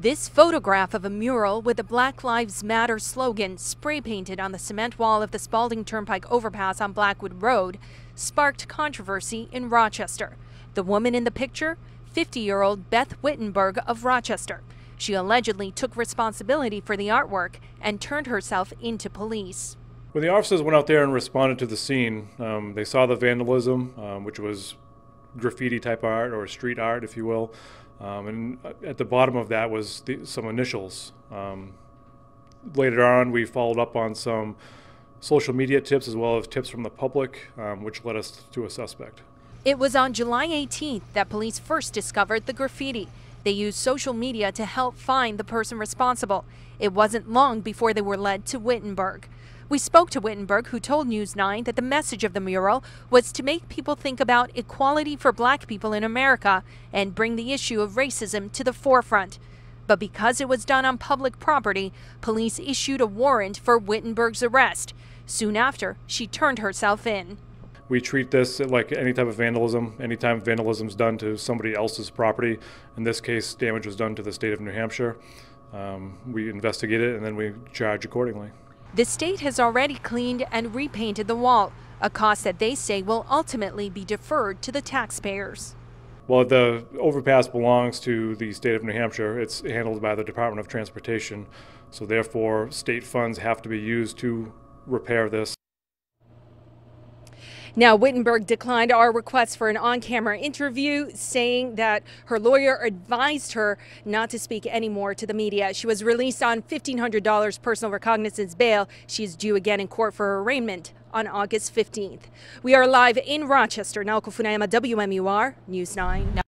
This photograph of a mural with the Black Lives Matter slogan spray painted on the cement wall of the Spaulding Turnpike overpass on Blackwood Road sparked controversy in Rochester. The woman in the picture, 50 year old Beth Wittenberg of Rochester. She allegedly took responsibility for the artwork and turned herself into police. When the officers went out there and responded to the scene, um, they saw the vandalism, um, which was graffiti type art or street art, if you will. Um, and at the bottom of that was the, some initials. Um, later on, we followed up on some social media tips as well as tips from the public, um, which led us to a suspect. It was on July 18th that police first discovered the graffiti. They used social media to help find the person responsible. It wasn't long before they were led to Wittenberg. We spoke to Wittenberg, who told News 9 that the message of the mural was to make people think about equality for black people in America and bring the issue of racism to the forefront. But because it was done on public property, police issued a warrant for Wittenberg's arrest. Soon after, she turned herself in. We treat this like any type of vandalism. Anytime vandalism is done to somebody else's property, in this case, damage was done to the state of New Hampshire. Um, we investigate it and then we charge accordingly. The state has already cleaned and repainted the wall, a cost that they say will ultimately be deferred to the taxpayers. Well, the overpass belongs to the state of New Hampshire. It's handled by the Department of Transportation. So, therefore, state funds have to be used to repair this. Now, Wittenberg declined our request for an on camera interview, saying that her lawyer advised her not to speak anymore to the media. She was released on $1,500 personal recognizance bail. She's due again in court for arraignment on August 15th. We are live in Rochester. Naoko Funayama, WMUR News 9.